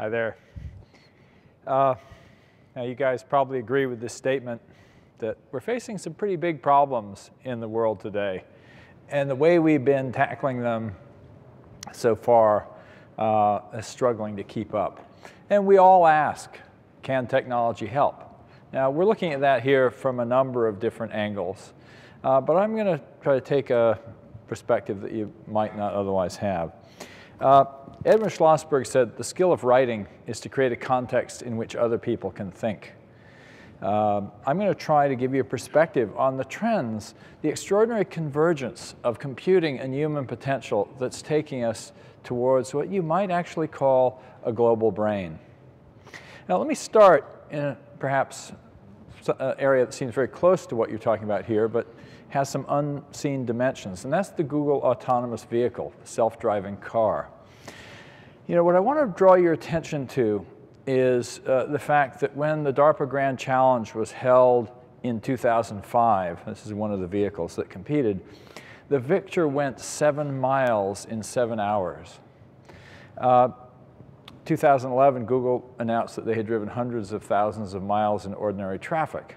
Hi there. Uh, now you guys probably agree with this statement that we're facing some pretty big problems in the world today. And the way we've been tackling them so far uh, is struggling to keep up. And we all ask, can technology help? Now we're looking at that here from a number of different angles. Uh, but I'm going to try to take a perspective that you might not otherwise have. Uh, Edmund Schlossberg said, the skill of writing is to create a context in which other people can think. Um, I'm going to try to give you a perspective on the trends, the extraordinary convergence of computing and human potential that's taking us towards what you might actually call a global brain. Now let me start in a, perhaps an area that seems very close to what you're talking about here, but has some unseen dimensions, and that's the Google autonomous vehicle, self-driving car. You know, what I want to draw your attention to is uh, the fact that when the DARPA Grand Challenge was held in 2005, this is one of the vehicles that competed, the Victor went seven miles in seven hours. Uh, 2011, Google announced that they had driven hundreds of thousands of miles in ordinary traffic.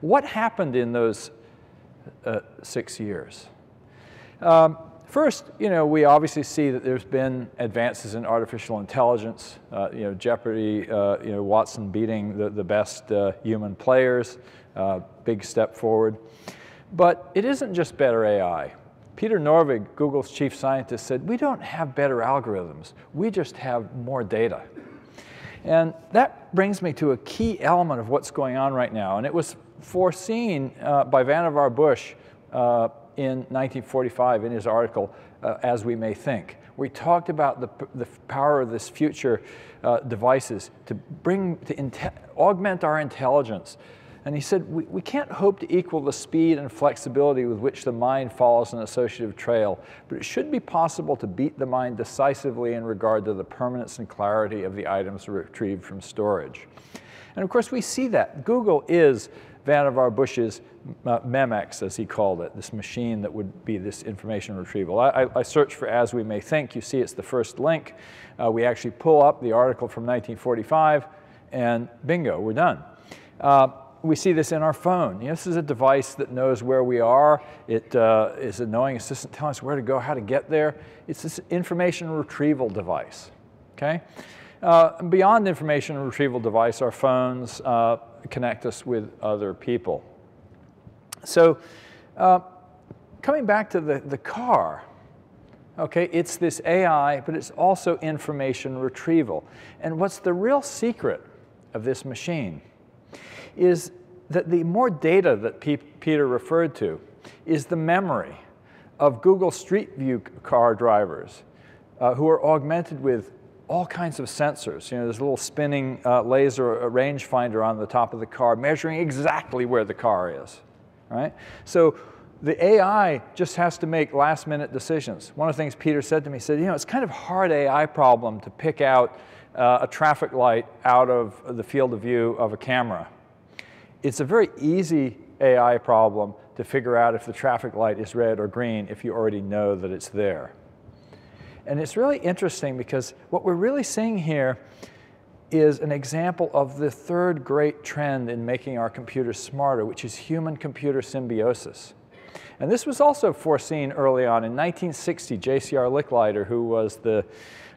What happened in those uh, six years? Um, First, you know, we obviously see that there's been advances in artificial intelligence. Uh, you know, Jeopardy, uh, you know, Watson beating the, the best uh, human players, uh, big step forward. But it isn't just better AI. Peter Norvig, Google's chief scientist, said, we don't have better algorithms, we just have more data. And that brings me to a key element of what's going on right now. And it was foreseen uh, by Vannevar Bush uh, in 1945 in his article, uh, As We May Think. We talked about the, the power of this future uh, devices to bring, to augment our intelligence. And he said, we, we can't hope to equal the speed and flexibility with which the mind follows an associative trail, but it should be possible to beat the mind decisively in regard to the permanence and clarity of the items retrieved from storage. And of course, we see that. Google is Vannevar Bush's uh, Memex, as he called it, this machine that would be this information retrieval. I, I, I searched for As We May Think. You see it's the first link. Uh, we actually pull up the article from 1945, and bingo, we're done. Uh, we see this in our phone. You know, this is a device that knows where we are. It uh, is a knowing assistant telling us where to go, how to get there. It's this information retrieval device, okay? Uh, beyond information retrieval device, our phones uh, connect us with other people. So uh, coming back to the, the car, okay, it's this AI, but it's also information retrieval. And what's the real secret of this machine is that the more data that P Peter referred to is the memory of Google Street View car drivers uh, who are augmented with all kinds of sensors. You know, there's a little spinning uh, laser rangefinder on the top of the car measuring exactly where the car is, right? So the AI just has to make last minute decisions. One of the things Peter said to me, he said, you know, it's kind of hard AI problem to pick out uh, a traffic light out of the field of view of a camera. It's a very easy AI problem to figure out if the traffic light is red or green if you already know that it's there. And it's really interesting because what we're really seeing here is an example of the third great trend in making our computers smarter, which is human-computer symbiosis. And this was also foreseen early on. In 1960, J.C.R. Licklider, who was the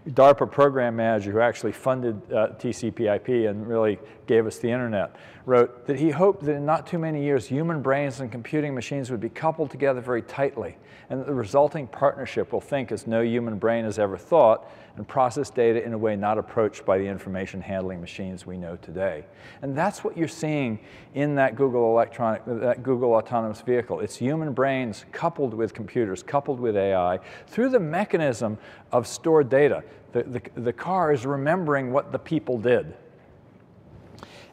DARPA program manager who actually funded uh, TCP/IP and really gave us the internet, wrote that he hoped that in not too many years, human brains and computing machines would be coupled together very tightly, and that the resulting partnership will think as no human brain has ever thought and process data in a way not approached by the information handling machines we know today. And that's what you're seeing in that Google electronic, that Google autonomous vehicle. It's human brains coupled with computers, coupled with AI, through the mechanism of stored data. The, the, the car is remembering what the people did.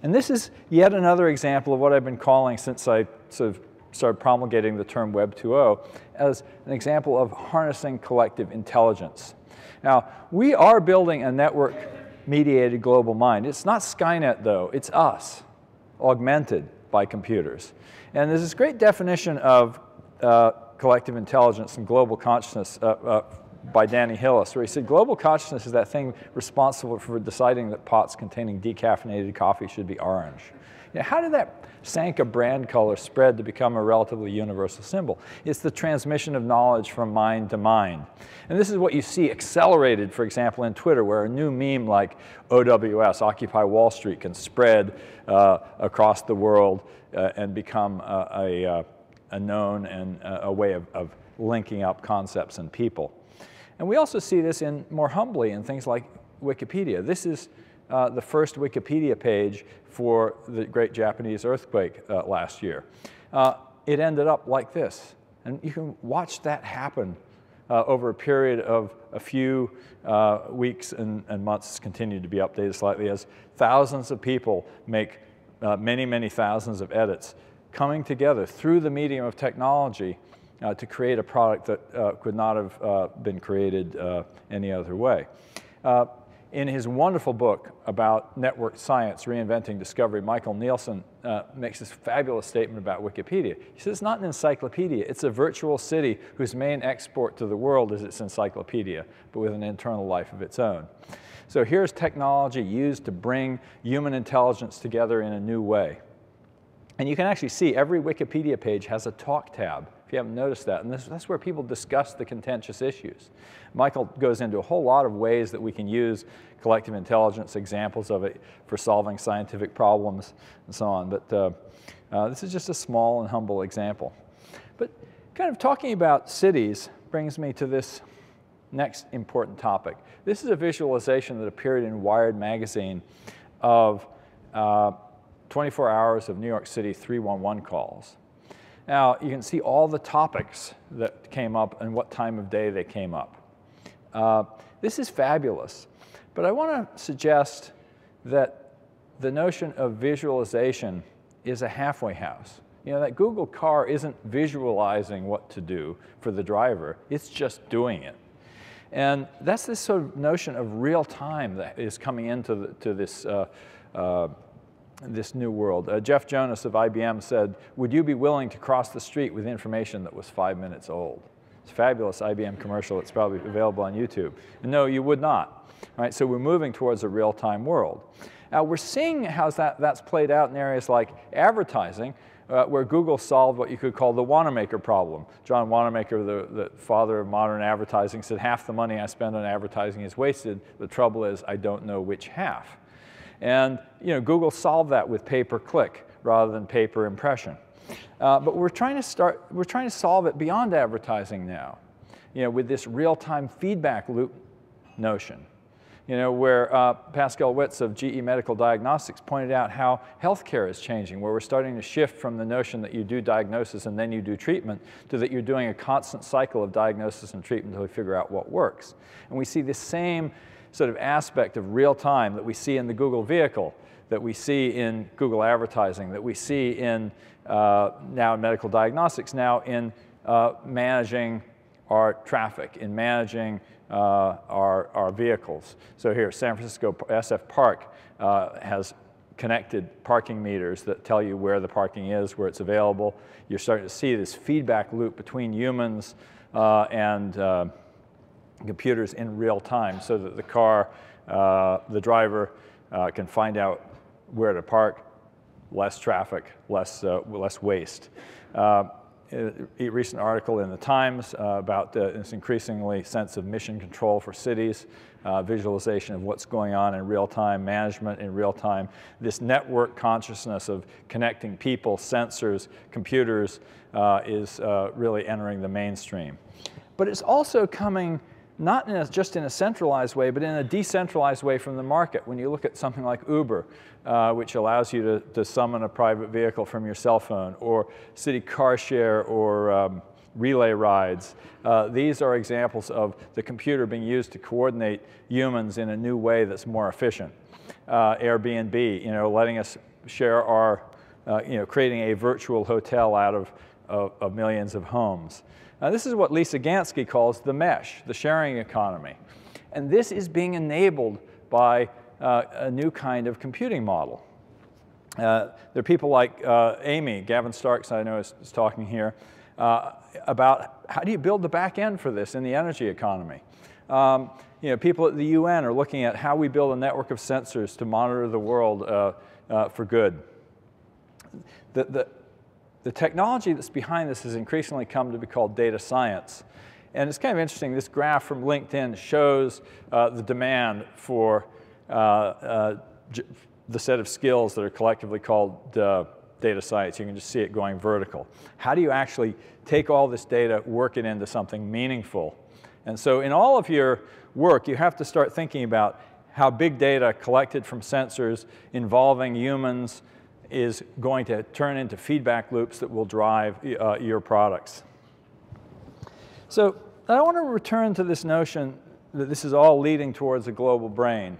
And this is yet another example of what I've been calling since I sort of started promulgating the term Web 2.0 as an example of harnessing collective intelligence. Now, we are building a network mediated global mind. It's not Skynet though, it's us, augmented by computers. And there's this great definition of uh, collective intelligence and global consciousness uh, uh, by Danny Hillis, where he said global consciousness is that thing responsible for deciding that pots containing decaffeinated coffee should be orange. Know, how did that Sanka brand color spread to become a relatively universal symbol? It's the transmission of knowledge from mind to mind. And this is what you see accelerated, for example, in Twitter, where a new meme like OWS, Occupy Wall Street, can spread uh, across the world uh, and become a, a, uh, a known and a way of, of linking up concepts and people. And we also see this in more humbly in things like Wikipedia. This is uh, the first Wikipedia page for the great Japanese earthquake uh, last year. Uh, it ended up like this. And you can watch that happen uh, over a period of a few uh, weeks and, and, months, continue to be updated slightly as thousands of people make uh, many, many thousands of edits coming together through the medium of technology uh, to create a product that uh, could not have uh, been created any other way. In his wonderful book about network science, Reinventing Discovery, Michael Nielsen uh, makes this fabulous statement about Wikipedia. He says it's not an encyclopedia, it's a virtual city whose main export to the world is its encyclopedia, but with an internal life of its own. So here's technology used to bring human intelligence together in a new way. And you can actually see every Wikipedia page has a talk tab if you haven't noticed that. And this, that's where people discuss the contentious issues. Michael goes into a whole lot of ways that we can use collective intelligence, examples of it for solving scientific problems and so on. But uh, uh, this is just a small and humble example. But kind of talking about cities brings me to this next important topic. This is a visualization that appeared in Wired magazine of uh, 24 hours of New York City 311 calls. Now, you can see all the topics that came up and what time of day they came up. Uh, this is fabulous, but I want to suggest that the notion of visualization is a halfway house. You know, that Google car isn't visualizing what to do for the driver, it's just doing it. And that's this sort of notion of real time that is coming into the, to this uh, uh, this new world. Uh, Jeff Jonas of IBM said, would you be willing to cross the street with information that was five minutes old? It's a fabulous IBM commercial. It's probably available on YouTube. And no, you would not. Right? So we're moving towards a real-time world. Now we're seeing how that, that's played out in areas like advertising, uh, where Google solved what you could call the Wanamaker problem. John Wanamaker, the, the father of modern advertising, said half the money I spend on advertising is wasted. The trouble is I don't know which half. And you know, Google solved that with pay-per-click rather than pay-per-impression. Uh, but we're trying to start, we're trying to solve it beyond advertising now, you know, with this real-time feedback loop notion. You know, where uh, Pascale Witz of GE Medical Diagnostics pointed out how healthcare is changing, where we're starting to shift from the notion that you do diagnosis and then you do treatment to that you're doing a constant cycle of diagnosis and treatment until we figure out what works. And we see the same sort of aspect of real time that we see in the Google vehicle, that we see in Google advertising, that we see in uh, now in medical diagnostics, now in uh, managing our traffic, in managing uh, our, our vehicles. So here, San Francisco SF Park uh, has connected parking meters that tell you where the parking is, where it's available. You're starting to see this feedback loop between humans uh, and uh, computers in real time so that the car, uh, the driver uh, can find out where to park, less traffic, less, uh, less waste. Uh, a recent article in the Times uh, about this increasingly sense of mission control for cities, uh, visualization of what's going on in real time, management in real time, this network consciousness of connecting people, sensors, computers is really entering the mainstream. But it's also coming not in a, just in a centralized way, but in a decentralized way from the market. When you look at something like Uber, uh, which allows you to, to, summon a private vehicle from your cell phone, or city car share, or um, relay rides. Uh, these are examples of the computer being used to coordinate humans in a new way that's more efficient. Uh, Airbnb, you know, letting us share our, uh, you know, creating a virtual hotel out of, of, of millions of homes. Now, this is what Lisa Gansky calls the mesh, the sharing economy. And this is being enabled by uh, a new kind of computing model. Uh, there are people like uh, Amy, Gavin Starks, I know is, is talking here, uh, about how do you build the back end for this in the energy economy. Um, you know, people at the UN are looking at how we build a network of sensors to monitor the world uh, uh, for good. The, the, the technology that's behind this has increasingly come to be called data science. And it's kind of interesting, this graph from LinkedIn shows uh, the demand for uh, uh, the set of skills that are collectively called uh, data science. You can just see it going vertical. How do you actually take all this data, work it into something meaningful? And so in all of your work, you have to start thinking about how big data collected from sensors involving humans is going to turn into feedback loops that will drive uh, your products. So I want to return to this notion that this is all leading towards a global brain.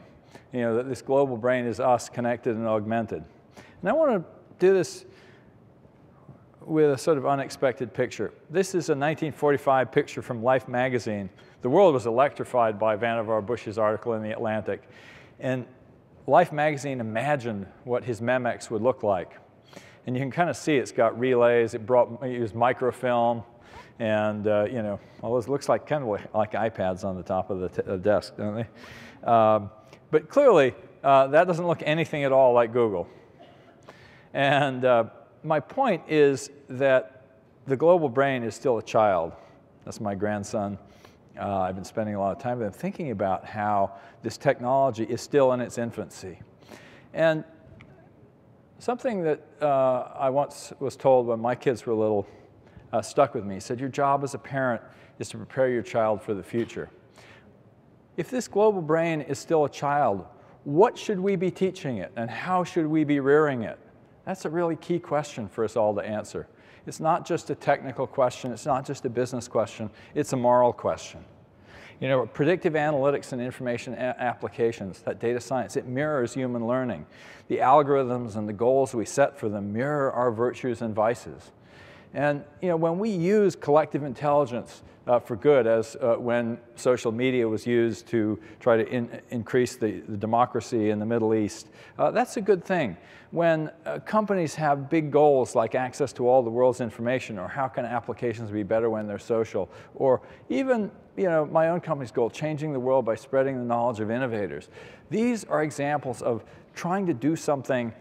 You know, that this global brain is us connected and augmented. And I want to do this with a sort of unexpected picture. This is a 1945 picture from Life magazine. The world was electrified by Vannevar Bush's article in The Atlantic. And Life magazine imagined what his Memex would look like. And you can kind of see it's got relays, it brought, it used microfilm, and uh, you know, well, it looks like kind of like, iPads on the top of the uh, desk, don't they? Um, but clearly, uh, that doesn't look anything at all like Google. And uh, my point is that the global brain is still a child. That's my grandson. Uh, I've been spending a lot of time with him thinking about how this technology is still in its infancy. And something that uh, I once was told when my kids were little uh, stuck with me. Said, Your job as a parent is to prepare your child for the future. If this global brain is still a child, what should we be teaching it and how should we be rearing it? That's a really key question for us all to answer. It's not just a technical question, it's not just a business question, it's a moral question. You know, predictive analytics and information applications, that data science, it mirrors human learning. The algorithms and the goals we set for them mirror our virtues and vices. And you know, when we use collective intelligence uh, for good, as uh, when social media was used to try to in, increase the, the, democracy in the Middle East, uh, that's a good thing. When uh, companies have big goals like access to all the world's information, or how can applications be better when they're social, or even you know, my own company's goal, changing the world by spreading the knowledge of innovators. These are examples of trying to do something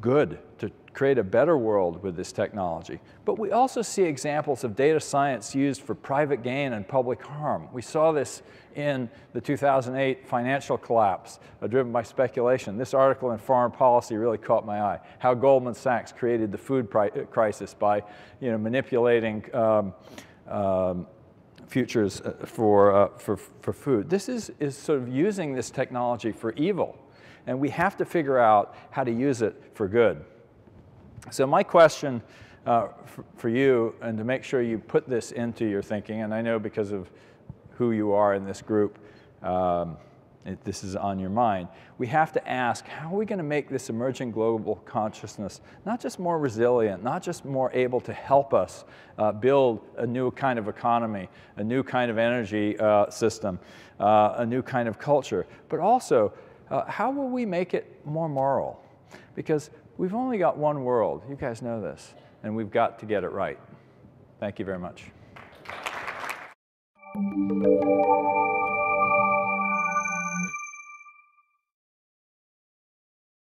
good to create a better world with this technology. But we also see examples of data science used for private gain and public harm. We saw this in the 2008 financial collapse uh, driven by speculation. This article in Foreign Policy really caught my eye. How Goldman Sachs created the food uh, crisis by you know, manipulating um, um, futures uh, for, uh, for, for food. This is, is sort of using this technology for evil. And we have to figure out how to use it for good. So my question uh, for you, and to make sure you put this into your thinking, and I know because of who you are in this group, um, it, this is on your mind. We have to ask, how are we going to make this emerging global consciousness not just more resilient, not just more able to help us uh, build a new kind of economy, a new kind of energy uh, system, uh, a new kind of culture, but also uh, how will we make it more moral? Because We've only got one world. You guys know this. And we've got to get it right. Thank you very much.